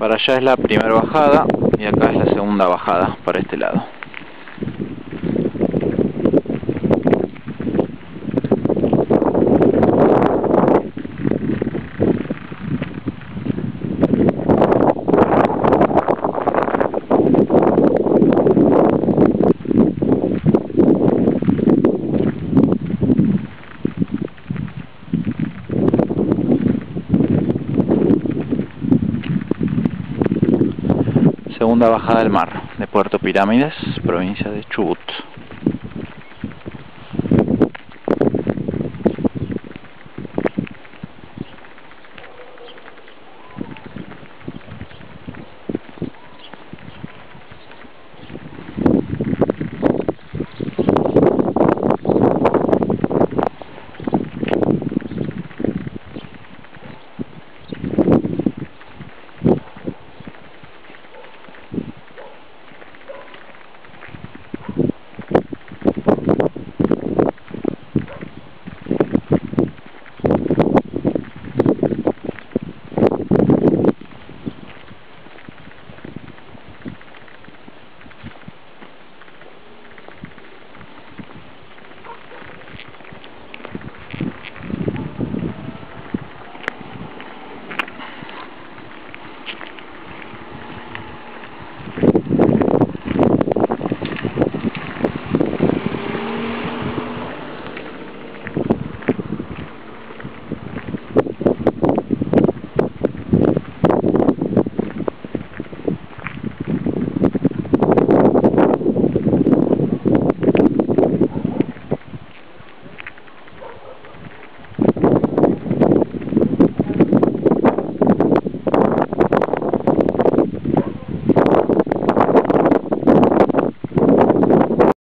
Para allá es la primera bajada y acá es la segunda bajada para este lado. Segunda bajada del mar de Puerto Pirámides, provincia de Chubut.